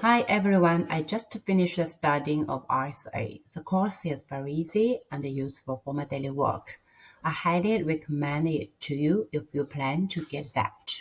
Hi everyone, I just finished the studying of RSA. The course is very easy and useful for my daily work. I highly recommend it to you if you plan to get that.